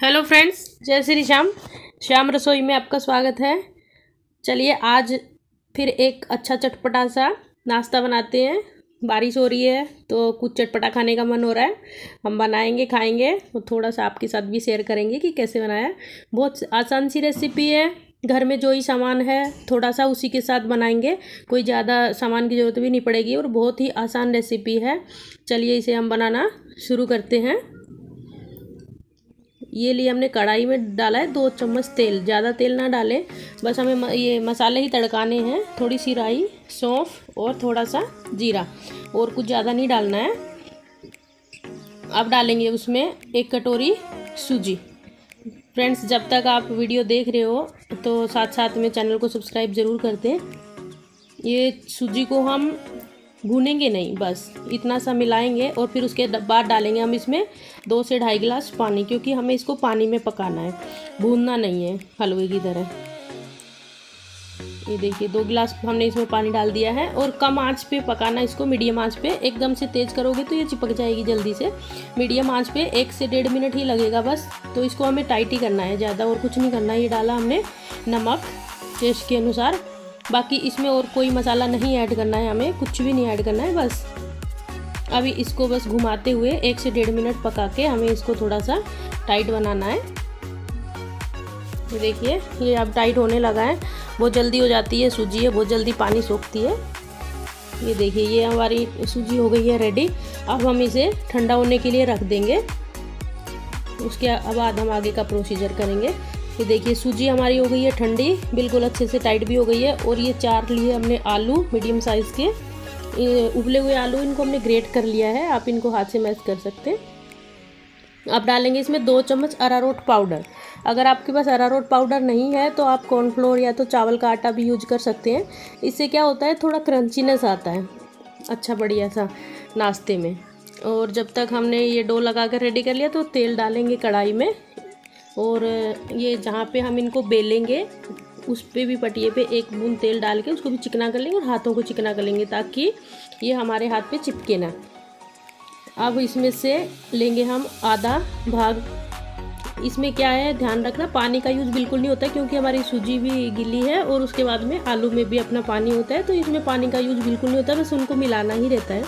Hello friends, जय श्री श्याम। श्याम रसोई में आपका स्वागत है। चलिए आज फिर एक अच्छा चटपटा सा नाश्ता बनाते हैं। बारिश हो रही है तो कुछ चटपटा खाने का मन हो रहा है। हम बनाएँगे, खाएँगे और थोड़ा सा आपके साथ भी शेयर करेंगे कि कैसे बनाया। बहुत आसान सी रेसिपी है। घर में जो ही सामान है, थोड़ा सा उसी के साथ बनाएँगे। कोई ज़्यादा सामान की ज़रूरत भी नहीं पड़ेगी और बहुत ही आसान रेसिपी है। चलिए इसे हम बनाना शुरू करते हैं। ये लिए हमने कढ़ाई में डाला है दो चम्मच तेल, ज़्यादा तेल ना डालें। बस हमें ये मसाले ही तड़काने हैं। थोड़ी सी राई, सौंफ और थोड़ा सा जीरा, और कुछ ज़्यादा नहीं डालना है। अब डालेंगे उसमें एक कटोरी सूजी। फ्रेंड्स, जब तक आप वीडियो देख रहे हो तो साथ साथ में चैनल को सब्सक्राइब ज़रूर कर दें। ये सूजी को हम भूनेंगे नहीं, बस। इतना सा मिलाएँगे और फिर उसके बाद डालेंगे हम इसमें दो से ढाई गिलास पानी, क्योंकि हमें इसको पानी में पकाना है। भूनना नहीं है हलवे की तरह। ये देखिए, दो गिलास हमने इसमें पानी डाल दिया है और कम आँच पे पकाना इसको, मीडियम आँच पे। एकदम से तेज़ करोगे तो ये चिपक जाएगी जल्दी से। मीडियम आँच पे एक से डेढ़ मिनट ही लगेगा बस। तो इसको हमें टाइट ही करना है, ज़्यादा और कुछ नहीं करना है। ये डाला हमने नमक, टेस्ट के अनुसार। बाकी इसमें और कोई मसाला नहीं ऐड करना है हमें, कुछ भी नहीं ऐड करना है, बस। अभी इसको बस घुमाते हुए एक से डेढ़ मिनट पका के हमें इसको थोड़ा सा टाइट बनाना है। देखिए, ये अब टाइट होने लगा है। बहुत जल्दी हो जाती है सूजी है बहुत जल्दी पानी सोखती है। ये देखिए, ये हमारी सूजी हो गई है रेडी अब हम इसे ठंडा होने के लिए रख देंगे। उसके बाद हम आगे का प्रोसीजर करेंगे। ये देखिए, सूजी हमारी हो गई है ठंडी, बिल्कुल अच्छे से टाइट भी हो गई है और ये चार लिए हमने आलू मीडियम साइज़ के। उबले हुए आलू इनको हमने ग्रेट कर लिया है, आप इनको हाथ से मैश कर सकते हैं। आप डालेंगे इसमें दो चम्मच अरारोट पाउडर अगर आपके पास अरारोट पाउडर नहीं है तो आप कॉर्नफ्लोर या तो चावल का आटा भी यूज़ कर सकते हैं। इससे क्या होता है, थोड़ा क्रंचीनेस आता है अच्छा बढ़िया सा नाश्ते में। और जब तक हमने ये डो लगा कर रेडी कर लिया तो तेल डालेंगे कढ़ाई में। और ये जहाँ पे हम इनको बेलेंगे, उस पर भी पटिए पे एक बूंद तेल डाल के उसको भी चिकना कर लेंगे और हाथों को चिकना कर लेंगे ताकि ये हमारे हाथ पे चिपके ना। अब इसमें से लेंगे हम आधा भाग। इसमें क्या है, ध्यान रखना, पानी का यूज़ बिल्कुल नहीं होता क्योंकि हमारी सूजी भी गिली है और उसके बाद में आलू में भी अपना पानी होता है तो इसमें पानी का यूज़ बिल्कुल नहीं होता, बस उनको मिलाना ही रहता है।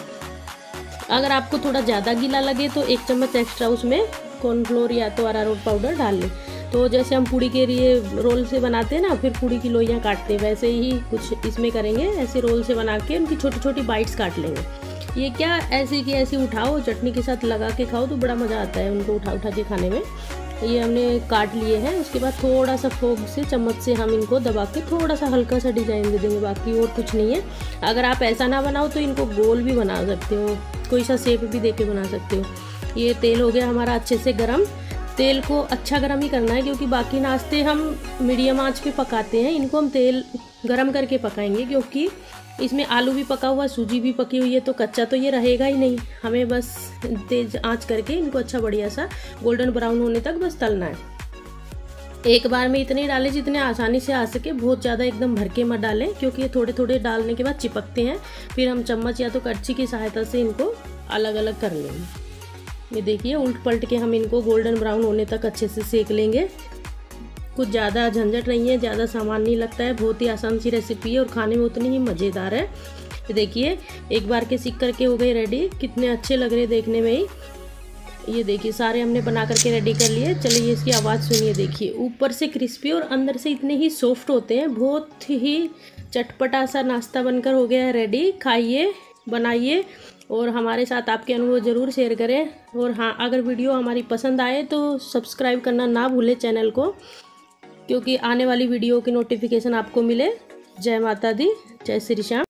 अगर आपको थोड़ा ज़्यादा गीला लगे तो एक चम्मच एक्स्ट्रा उसमें कॉर्नफ्लोर या तो अरारोट पाउडर डाल लें। तो जैसे हम पूड़ी के लिए रोल से बनाते हैं ना, फिर पूड़ी की लोइयाँ काटते हैं। वैसे ही कुछ इसमें करेंगे, ऐसे रोल से बना के उनकी छोटी छोटी बाइट्स काट लेंगे। ये क्या ऐसे की ऐसी उठाओ, चटनी के साथ लगा के खाओ तो बड़ा मज़ा आता है उनको उठा उठा के खाने में। ये हमने काट लिए हैं, उसके बाद थोड़ा सा फोक से, चम्मच से हम इनको दबा के थोड़ा सा हल्का सा डिज़ाइन दे देंगे, बाकी और कुछ नहीं है। अगर आप ऐसा ना बनाओ तो इनको गोल भी बना सकते हो, कोई सा शेप भी दे के बना सकते हो। ये तेल हो गया हमारा अच्छे से गर्म। तेल को अच्छा गर्म ही करना है क्योंकि बाकी नाश्ते हम मीडियम आँच पे पकाते हैं। इनको हम तेल गर्म करके पकाएँगे क्योंकि इसमें आलू भी पका हुआ, सूजी भी पकी हुई है तो कच्चा तो ये रहेगा ही नहीं। हमें बस तेज आँच करके इनको अच्छा बढ़िया सा गोल्डन ब्राउन होने तक बस तलना है। एक बार में इतने डालें जितने आसानी से आ सके, बहुत ज़्यादा एकदम भर के मत डालें क्योंकि ये थोड़े थोड़े डालने के बाद चिपकते हैं। फिर हम चम्मच या तो कच्ची की सहायता से इनको अलग अलग कर लेंगे। ये देखिए, उल्ट पलट के हम इनको गोल्डन ब्राउन होने तक अच्छे से सेक लेंगे। कुछ ज़्यादा झंझट नहीं है, ज़्यादा सामान नहीं लगता है, बहुत ही आसान सी रेसिपी है और खाने में उतनी ही मज़ेदार है। ये देखिए, एक बार के सीख करके हो गए रेडी कितने अच्छे लग रहे देखने में ही। ये देखिए, सारे हमने बना करके रेडी कर लिए। चलिए, इसकी आवाज़ सुनिए, देखिए। ऊपर से क्रिस्पी और अंदर से इतने ही सॉफ्ट होते हैं। बहुत ही चटपटा सा नाश्ता बनकर हो गया है रेडी खाइए। बनाइए और हमारे साथ आपके अनुभव ज़रूर शेयर करें। और हाँ अगर वीडियो हमारी पसंद आए तो सब्सक्राइब करना ना भूलें चैनल को, क्योंकि आने वाली वीडियो की नोटिफिकेशन आपको मिले। जय माता दी, जय श्री श्याम।